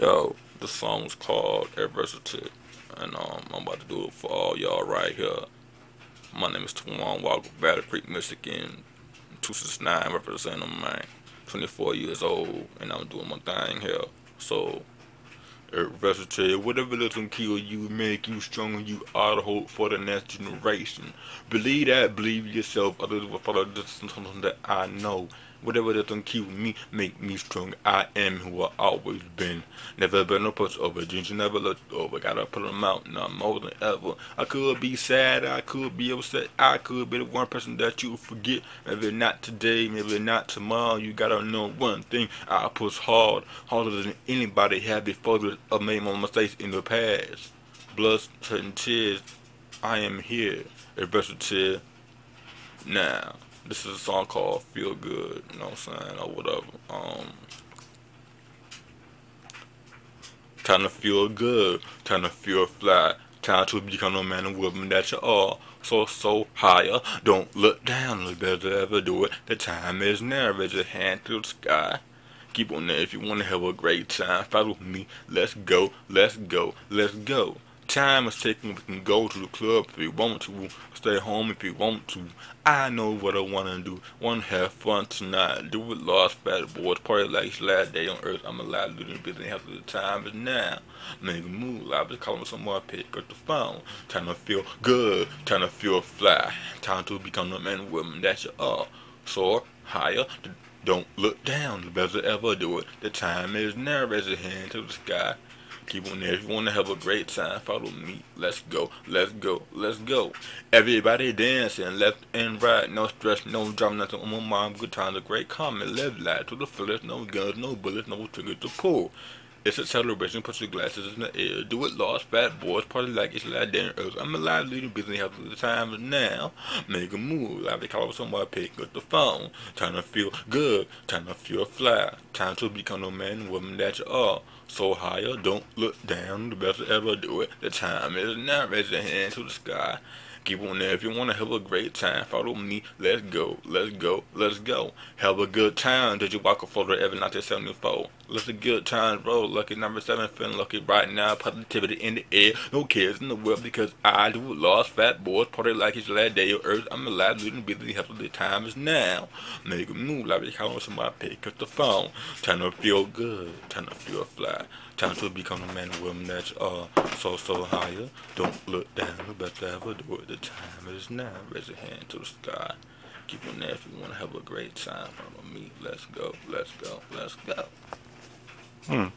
Yo, the song was called Adversity, and um, I'm about to do it for all y'all right here. My name is Twan Walker, Battle Creek, Michigan, 269, representing man. 24 years old, and I'm doing my thing here. So, adversity, whatever doesn't kill you, make you stronger, you are the hope for the next generation. Believe that, believe yourself, others will follow is something that I know. Whatever doesn't kill me, make me strong. I am who I always been. Never been no pushover, dreams you never looked over. Gotta put them out now more than ever. I could be sad, I could be upset, I could be the one person that you forget. Maybe not today, maybe not tomorrow. You gotta know one thing. I push hard, harder than anybody have before. I made my mistakes in the past. Blood, sweat, and tears. I am here. Adversity now. This is a song called Feel Good, you know what I'm saying, or whatever. Um, time to feel good, time to feel fly, time to become a man and woman that you are. So, so higher, don't look down, look better ever do it. The time is now, raise your hand to the sky. Keep on there if you want to have a great time. Follow me, let's go, let's go, let's go. Time is taken. We can go to the club if we want to. Stay home if we want to. I know what I want to do. Want to have fun tonight. Do it lost fat boys. Party like it's last day on earth. I'm alive, living busy. Half of the time is now. Make a move. I was calling someone. Pick up the phone. Time to feel good. Time to feel fly. Time to become the man and woman that you are. Soar higher. Don't look down. The best ever do it. The time is now. Raise your hand to the sky. Keep on there. If you want to have a great time, follow me. Let's go. Let's go. Let's go. Everybody dancing left and right. No stress, no drama, nothing on my mind. Good times, a great comment. Live life to the fullest. No guns, no bullets, no triggers to pull. It's a celebration. Put your glasses in the air. Do it, lost fat boys. Party like it's like dinner. I'm alive, leading business. Have the time now. Make a move. Like they call somebody. Pick up the phone. Time to feel good. Time to feel fly. Time to become a man woman that you are. So higher, don't look down. The best to ever do it. The time is now. Raise your hand to the sky. Keep on there. If you want to have a great time, follow me. Let's go. Let's go. Let's go. Have a good time. Did you walk a Florida ever 1974? Let's a good time, bro. Lucky number seven, feeling lucky right now. Positivity in the air. No cares in the world because I do lost fat boys. Party like it's last day of earth. I'm alive, living busy. Have the time is now. Make a move like they call somebody pick up the phone. Time to feel good. Time to feel fly. Time to become a man and woman that you uh, are. So, so higher. Don't look down. The best ever do it. Time is now. Raise your hand to the sky. Keep on there if you want to have a great time. Follow me. Let's go. Let's go. Let's go. Hmm.